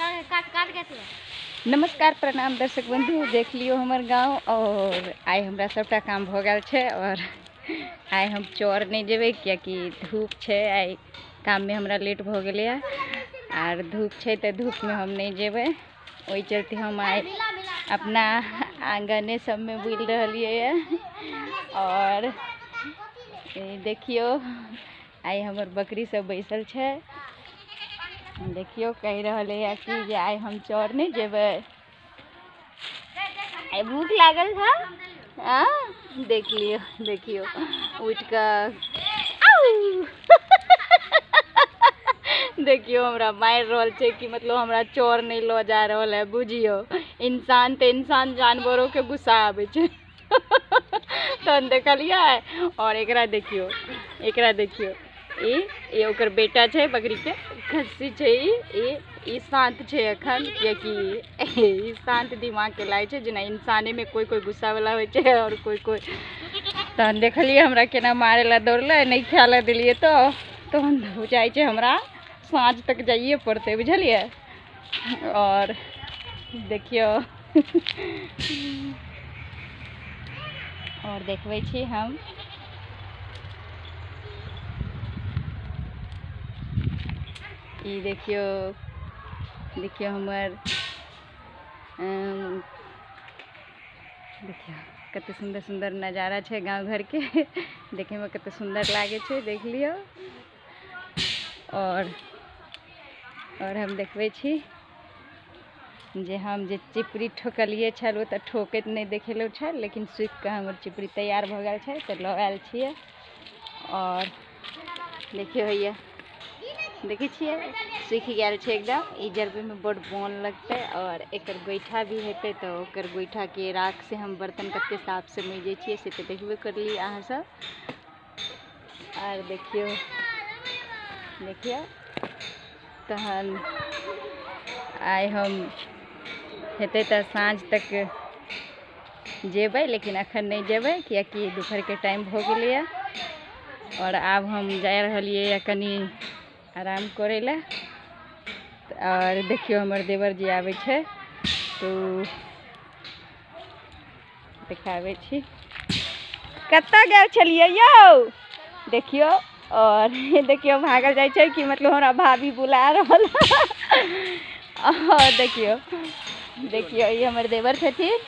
तू। नमस्कार, प्रणाम दर्शक बंधु। देख लियो हमर गाँव और आइ हमरा सबटा काम भऽ गेल छै और आइ हम चौर नहि जेबै कियाकि धूप छै। आइ काममे हमरा लेट भऽ गेलैए आर धूप छै तऽ धूपमे हम नहि जेबै। ओहि चलते हम आइ अपना आङ्गने सबमे बुलि रहलियै यऽ और देखियौ, आइ हमर बकरी सब बैसल छै। देखियौ, कह रहलै है कि जे, आइ हम चौर नहीं जेबै। आइ भूख लागल था देख लियौ देखियौ। उठि कऽ! देखियौ, हमरा मारि रहल छै कि मतलब हमरा चोर नहीं लऽ जा रहा है, बुझियो। इंसान तऽ इंसान, जानवरों के गुस्सा आबै छै। तहन देखलियै, और एकरा देखियौ एकरा देखियौ। ई ओकर बेटा छै खस्सी छै ई ई ई शान्त छै एखन कियाकि ई शान्त दिमागके लागै छै जेना इंसानेमे कोइ कोइ गुस्सावला होइ छै आओर कोइ कोइ तहन देखलियै हमरा केना मारै लए दौड़लै नहि खाय लए देलियै तऽ तहन बुझाइ छै हमरा साँझ तक जाइए पड़ते, बुझलिए? और देखियौ। और देखबै छी हम। ई देखियौ देखियौ हमर देखियौ कते सुन्दर सुन्दर नज़ारा छै गाँव घरके देखैमे कते सुन्दर लागै छै देख लियो और और हम देखबै छी जे हम जे चिपड़ी ठोकलिए छल तऽ ठोकैत नहि छल लेकिन सूखि के हमर चिपड़ी तैयार भऽ गेल तऽ लऽ आयल और देखियौ हैया देखै छियै? सूखि गेल छै एकदम। ई जरबेमे बड्ड बोन लगतै और एकर गोइठा भी हेतै तऽ ओकर गोइठाके राख से हम बर्तन कते साफ़ से मजै छियै से तऽ देखबे अहाँ सब। और देखियौ। देखियौ। तहन आइ हम हेतै साँझ तक जेबै, लेकिन एखन नहि जेबै, कियाकि दुपहरके टाइम भऽ गेलैए। और आब हम जा यऽ कनि आराम करे लए और देखियौ हमर देवर जी आबै छै तऽ देखाबै छी। कतऽ गेल छलियै यौ? देखियौ, और देखियौ भागल जाइ छै कि मतलब हमरा भाभी बुला रहल। और देखियौ देखियौ, ई हमर देवर छथिन।